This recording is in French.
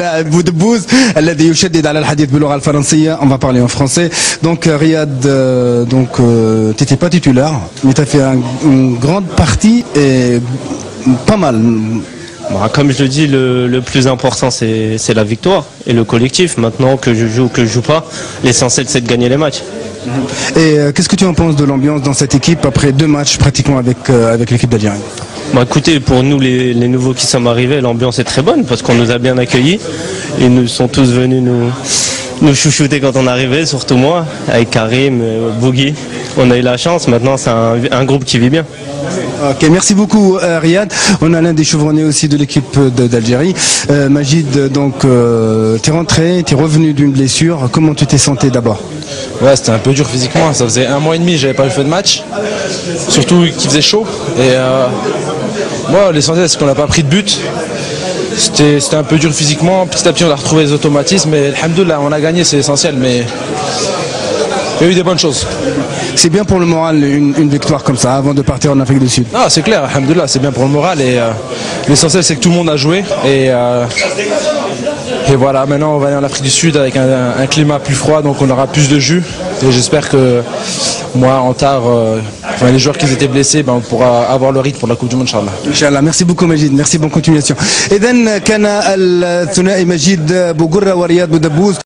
بودبوز الذي يشدد على الحديث باللغه الفرنسيه on va parler en français donc euh, Riyad euh, donc euh, t'étais pas titulaire mais tu as fait un- une grande partie et pas mal Bah, comme je le dis, le, le plus important c'est c'est la victoire et le collectif. Maintenant que je joue ou que je joue pas, l'essentiel c'est de gagner les matchs. et euh, qu'est-ce que tu en penses de l'ambiance dans cette équipe après deux matchs pratiquement avec euh, avec l'équipe d'Algérie Bah, écoutez, pour nous les, les nouveaux qui sommes arrivés, l'ambiance est très bonne parce qu'on nous a bien accueillis. Ils nous sont tous venus nous, nous chouchouter quand on arrivait, surtout moi, avec Karim, euh, Bougui. On a eu la chance, maintenant c'est un, un groupe qui vit bien. Ok, merci beaucoup euh, Riyad. On a l'un des chevronnés aussi de l'équipe d'Algérie. Euh, Majid, donc euh, t'es rentré, t'es revenu d'une blessure. Comment tu t'es senti d'abord? Ouais, c'était un peu dur physiquement. Ça faisait un mois et demi, j'avais pas eu fait de match. Surtout qu'il faisait chaud. Et euh, moi, l'essentiel, c'est qu'on n'a pas pris de but. C'était c'était un peu dur physiquement. Petit à petit, on a retrouvé les automatismes. Mais alhamdoulilah, on a gagné, c'est essentiel. Mais il y a eu des bonnes choses. C'est bien pour le moral une, une victoire comme ça avant de partir en Afrique du Sud. Non, c'est clair, alhamdoulilah, c'est bien pour le moral. Et euh, l'essentiel, c'est que tout le monde a joué. Et, euh, et voilà, maintenant on va aller en Afrique du Sud avec un, climat plus froid, donc on aura plus de jus. Et j'espère que moi, en tard, euh, les joueurs qui étaient blessés, ben, on pourra avoir le rythme pour la Coupe du Monde, Inch'Allah. Inch'Allah, merci beaucoup Majid, merci, bonne continuation. Et then,